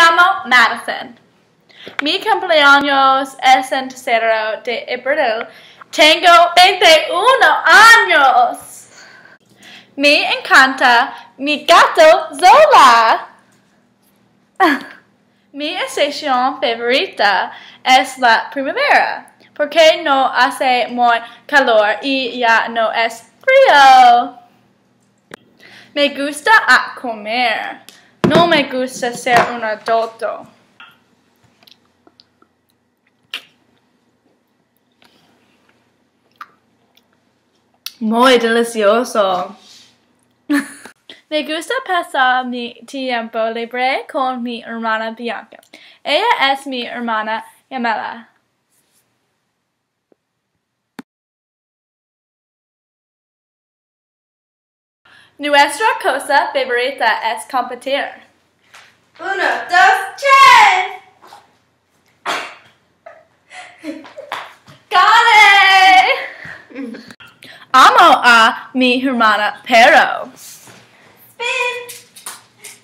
llamo Madison. Mi cumpleaños es en tercero de abril. Tengo 21 años. Me encanta mi gato Zola. Mi estación favorita es la primavera, porque no hace muy calor y ya no es frío. Me gusta a comer. No me gusta ser un adulto. Muy delicioso. Me gusta pasar mi tiempo libre con mi hermana Bianca. Ella es mi hermana gemela. Nuestra cosa favorita es competir. Uno, dos, tres. ¡Gane! Amo a mi hermana pero Spin.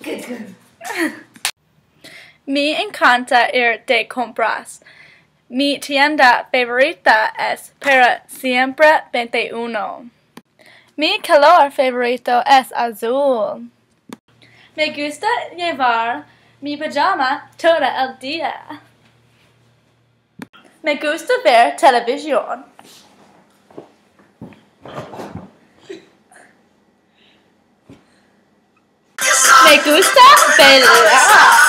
Good, good. me encanta ir de compras. Mi tienda favorita es para siempre 21. Mi color favorito es azul. Me gusta llevar mi pijama todo el día. Me gusta ver televisión. Me gusta bailar.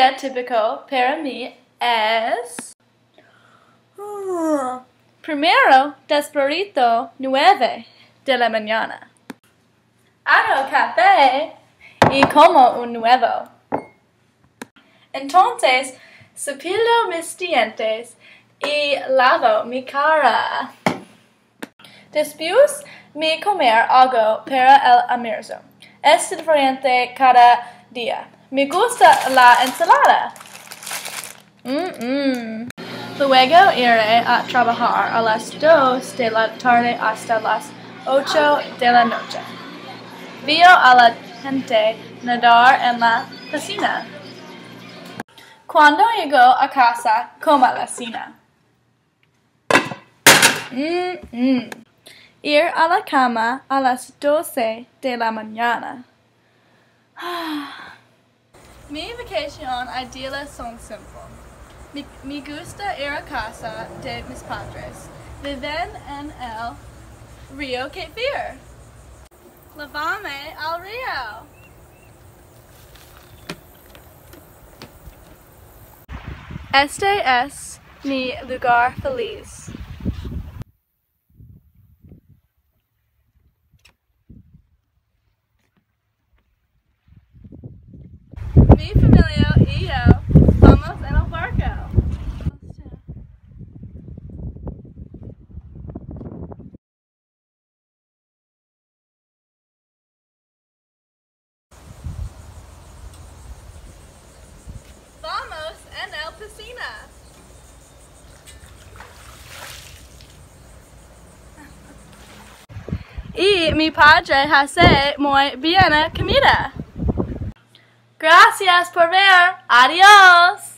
Día típico para mí es... Primero, desperito 9 de la mañana. Hago café y como un nuevo. Entonces, cepillo mis dientes y lavo mi cara. Después, mi comer algo para el almuerzo. Es diferente cada día. Me gusta la ensalada. Mm-mm. Luego iré a trabajar a las 2 de la tarde hasta las 8 de la noche. Veo a la gente nadar en la piscina. Cuando llego a casa, como la cena. Mm-mm. Ir a la cama a las 12 de la mañana. Mi vacation ideales son simples. Me, me gusta ir a casa de mis padres. Viven en el río Cape Fear. Llévame al río. Este es mi lugar feliz. Mi familia y yo vamos en el barco. Vamos en el piscina. Y mi padre hace muy bien comida. Gracias por ver. Adiós.